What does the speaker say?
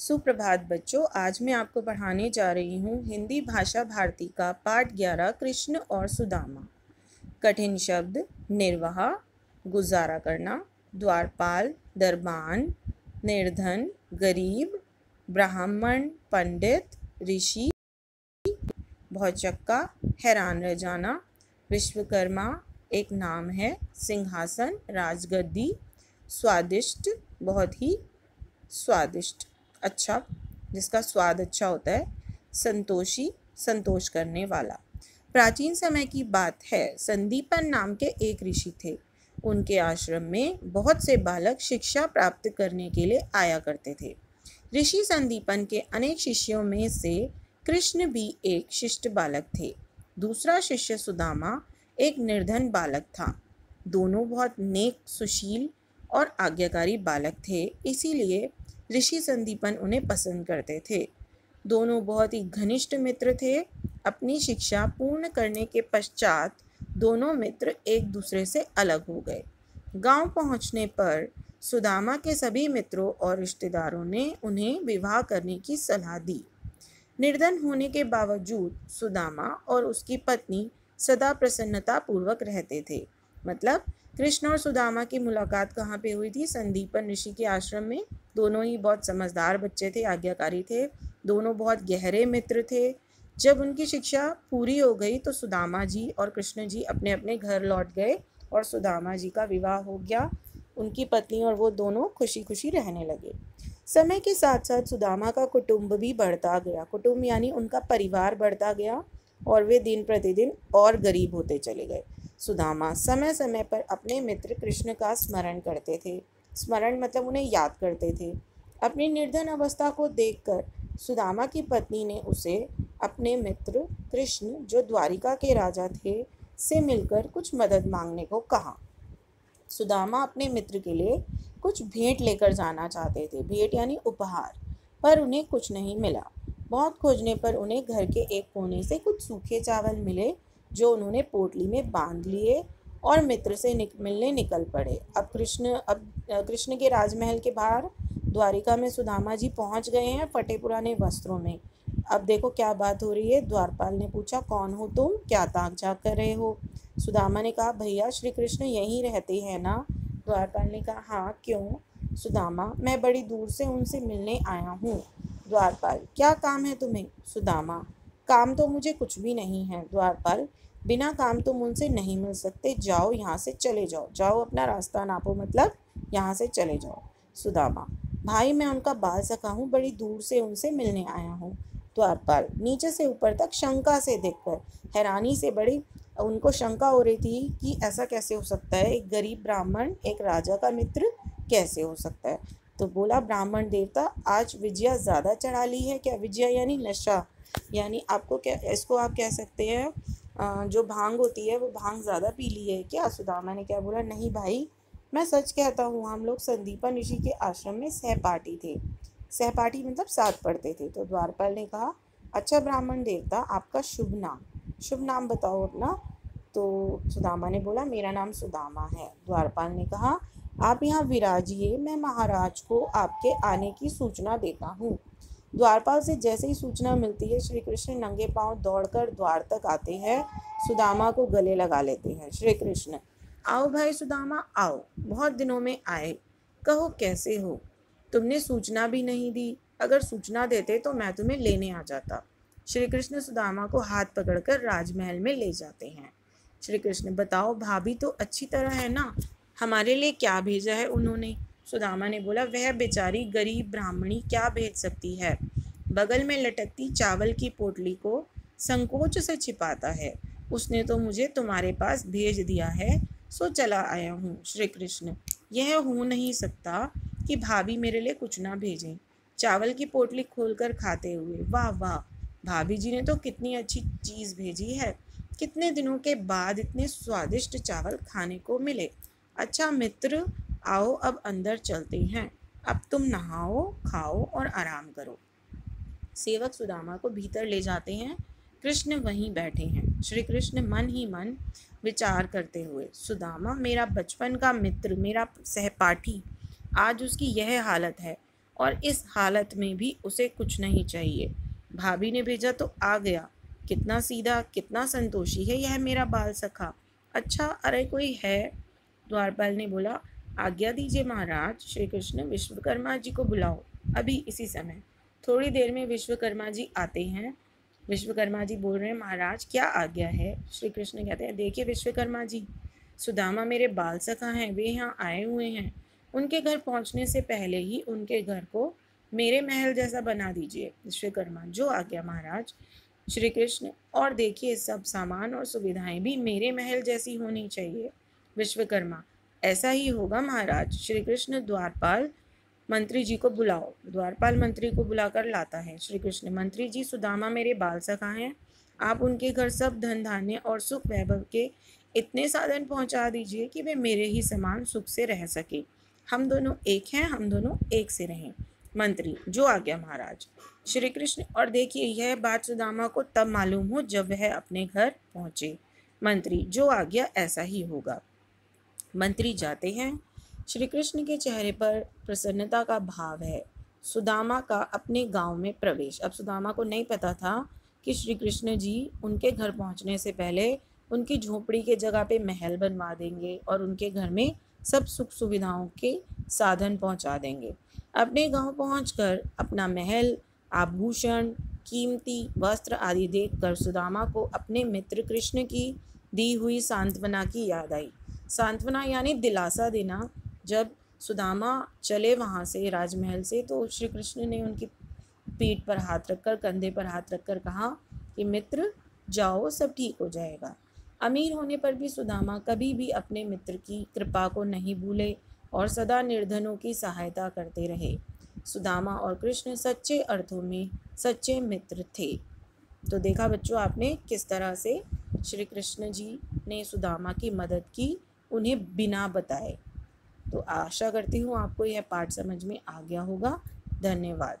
सुप्रभात बच्चों, आज मैं आपको पढ़ाने जा रही हूँ हिंदी भाषा भारती का पाठ ग्यारह, कृष्ण और सुदामा। कठिन शब्द, निर्वाह, गुजारा करना, द्वारपाल, दरबान, निर्धन, गरीब, ब्राह्मण, पंडित, ऋषि, भौचक्का, हैरान रह जाना, विश्वकर्मा, एक नाम है, सिंहासन, राजगद्दी, स्वादिष्ट, बहुत ही स्वादिष्ट। अच्छा जिसका स्वाद अच्छा होता है, संतोषी, संतोष करने वाला। प्राचीन समय की बात है, संदीपन नाम के एक ऋषि थे। उनके आश्रम में बहुत से बालक शिक्षा प्राप्त करने के लिए आया करते थे। ऋषि संदीपन के अनेक शिष्यों में से कृष्ण भी एक शिष्ट बालक थे। दूसरा शिष्य सुदामा एक निर्धन बालक था। दोनों बहुत नेक, सुशील और आज्ञाकारी बालक थे, इसीलिए ऋषि संदीपन उन्हें पसंद करते थे। दोनों बहुत ही घनिष्ठ मित्र थे। अपनी शिक्षा पूर्ण करने के पश्चात दोनों मित्र एक दूसरे से अलग हो गए। गाँव पहुँचने पर सुदामा के सभी मित्रों और रिश्तेदारों ने उन्हें विवाह करने की सलाह दी। निर्धन होने के बावजूद सुदामा और उसकी पत्नी सदा प्रसन्नता पूर्वक रहते थे। मतलब कृष्ण और सुदामा की मुलाकात कहाँ पे हुई थी? संदीपन ऋषि के आश्रम में दोनों ही बहुत समझदार बच्चे थे, आज्ञाकारी थे। दोनों बहुत गहरे मित्र थे। जब उनकी शिक्षा पूरी हो गई तो सुदामा जी और कृष्ण जी अपने अपने घर लौट गए और सुदामा जी का विवाह हो गया। उनकी पत्नी और वो दोनों खुशी खुशी रहने लगे। समय के साथ साथ सुदामा का कुटुंब भी बढ़ता गया। कुटुंब यानी उनका परिवार बढ़ता गया और वे दिन प्रतिदिन और गरीब होते चले गए। सुदामा समय समय पर अपने मित्र कृष्ण का स्मरण करते थे। स्मरण मतलब उन्हें याद करते थे। अपनी निर्धन अवस्था को देखकर सुदामा की पत्नी ने उसे अपने मित्र कृष्ण, जो द्वारिका के राजा थे, से मिलकर कुछ मदद मांगने को कहा। सुदामा अपने मित्र के लिए कुछ भेंट लेकर जाना चाहते थे। भेंट यानी उपहार, पर उन्हें कुछ नहीं मिला। बहुत खोजने पर उन्हें घर के एक कोने से कुछ सूखे चावल मिले, जो उन्होंने पोटली में बाँध लिए और मित्र से निक, मिलने निकल पड़े। अब कृष्ण अब कृष्ण के राजमहल के बाहर द्वारिका में सुदामा जी पहुँच गए हैं फटे पुराने वस्त्रों में। अब देखो क्या बात हो रही है। द्वारपाल ने पूछा कौन हो तुम? क्या ताक झाक कर रहे हो? सुदामा ने कहा भैया श्री कृष्ण यहीं रहते हैं ना? द्वारपाल ने कहा हाँ क्यों? सुदामा मैं बड़ी दूर से उनसे मिलने आया हूँ। द्वारपाल क्या काम है तुम्हें? सुदामा काम तो मुझे कुछ भी नहीं है। द्वारपाल बिना काम तुम उनसे नहीं मिल सकते। जाओ यहाँ से चले जाओ। जाओ अपना रास्ता नापो मतलब यहाँ से चले जाओ। सुदामा, भाई मैं उनका बाल सका हूँ, बड़ी दूर से उनसे मिलने आया हूँ। द्वारपाल, नीचे से ऊपर तक शंका से देखकर, हैरानी से बड़ी, उनको शंका हो रही थी कि ऐसा कैसे हो सकता है? एक गरीब ब्राह्मण, एक राजा का मित्र कैसे हो सकता है? तो बोला, ब्राह्मण देवता, आज विजया ज़्यादा चढ़ा ली है क्या? विजया यानी नशा, यानी आपको क्या, इसको आप कह सकते हैं जो भाँग होती है, वो भाँग ज़्यादा पी ली है क्या? सुदामा ने क्या बोला? नहीं भाई। मैं सच कहता हूँ, हम लोग संदीपा ऋषि के आश्रम में सहपाठी थे। सहपाठी मतलब साथ पढ़ते थे। तो द्वारपाल ने कहा अच्छा ब्राह्मण देवता, आपका शुभ नाम। शुभ नाम बताओ अपना। तो सुदामा ने बोला, मेरा नाम सुदामा है। द्वारपाल ने कहा, आप यहाँ विराजिए, मैं महाराज को आपके आने की सूचना देता हूँ। द्वारपाल से जैसे ही सूचना मिलती है, श्री कृष्ण नंगे पाँव दौड़कर द्वार तक आते हैं, सुदामा को गले लगा लेते हैं, श्री कृष्ण। आओ भाई सुदामा, आओ, बहुत दिनों में आए, कहो कैसे हो? तुमने सूचना भी नहीं दी, अगर सूचना देते तो मैं तुम्हें लेने आ जाता। श्री कृष्ण सुदामा को हाथ पकड़कर राजमहल में ले जाते हैं। श्री कृष्ण, बताओ भाभी तो अच्छी तरह है ना? हमारे लिए क्या भेजा है उन्होंने? सुदामा ने बोला, वह बेचारी गरीब ब्राह्मणी क्या भेज सकती है? बगल में लटकती चावल की पोटली को संकोच से छिपाता है। उसने तो मुझे तुम्हारे पास भेज दिया है, सो चला आया हूँ, श्री कृष्ण। यह हो नहीं सकता कि भाभी मेरे लिए कुछ ना भेजें। चावल की पोटली खोलकर खाते हुए, वाह वाह, भाभी जी ने तो कितनी अच्छी चीज़ भेजी है। कितने दिनों के बाद इतने स्वादिष्ट चावल खाने को मिले। अच्छा मित्र आओ अब अंदर चलते हैं। अब तुम नहाओ, खाओ और आराम करो। सेवक सुदामा को भीतर ले जाते हैं। कृष्ण वहीं बैठे हैं। श्री कृष्ण मन ही मन विचार करते हुए, सुदामा, मेरा बचपन का मित्र, मेरा सहपाठी, आज उसकी यह हालत है और इस हालत में भी उसे कुछ नहीं चाहिए। भाभी ने भेजा तो आ गया। कितना सीधा, कितना संतोषी है यह मेरा बाल सखा अच्छा अरे कोई है? द्वारपाल ने बोला आज्ञा दीजिए महाराज, श्री कृष्ण विश्वकर्मा जी को बुलाओ। अभी इसी समय। थोड़ी देर में विश्वकर्मा जी आते हैं। विश्वकर्मा जी बोल रहे हैं, महाराज, क्या आज्ञा है? श्री कृष्ण कहते हैं, देखिए विश्वकर्मा जी, सुदामा मेरे बाल सखा हैं, वे यहाँ आए हुए हैं। उनके घर पहुँचने से पहले ही उनके घर को मेरे महल जैसा बना दीजिए। विश्वकर्मा, जो आज्ञा महाराज, श्री कृष्ण, और देखिए सब सामान और सुविधाएँ भी मेरे महल जैसी होनी चाहिए। विश्वकर्मा ऐसा ही होगा महाराज। श्री कृष्ण द्वारपाल मंत्री जी को बुलाओ। द्वारपाल मंत्री को बुलाकर लाता है श्री कृष्ण मंत्री जी, सुदामा मेरे बाल सखा हैं। आप उनके घर सब धन धान्य और सुख वैभव के इतने साधन पहुँचा दीजिए कि वे मेरे ही समान सुख से रह सके। हम दोनों एक हैं, हम दोनों एक से रहें। मंत्री, जो आ गया महाराज। श्री कृष्ण और देखिए, यह बात सुदामा को तब मालूम हो जब वह अपने घर पहुँचे। मंत्री, जो आ गया ऐसा ही होगा। मंत्री जाते हैं। श्री कृष्ण के चेहरे पर प्रसन्नता का भाव है। सुदामा का अपने गाँव में प्रवेश। अब सुदामा को नहीं पता था कि श्री कृष्ण जी उनके घर पहुँचने से पहले उनकी झोपड़ी के जगह पे महल बनवा देंगे और उनके घर में सब सुख सुविधाओं के साधन पहुँचा देंगे। अपने गाँव पहुंचकर अपना महल, आभूषण, कीमती वस्त्र आदि देखकर सुदामा को अपने मित्र कृष्ण की दी हुई सांत्वना की याद आई। सांत्वना यानी दिलासा देना। जब सुदामा चले वहाँ से, राजमहल से तो श्री कृष्ण ने उनकी पीठ पर हाथ रखकर, कंधे पर हाथ रखकर कहा कि, मित्र, जाओ, सब ठीक हो जाएगा। अमीर होने पर भी सुदामा कभी भी अपने मित्र की कृपा को नहीं भूले और सदा निर्धनों की सहायता करते रहे। सुदामा और कृष्ण सच्चे अर्थों में सच्चे मित्र थे। तो देखा बच्चों, आपने किस तरह से श्री कृष्ण जी ने सुदामा की मदद की उन्हें बिना बताए। तो आशा करती हूँ आपको यह पाठ समझ में आ गया होगा। धन्यवाद।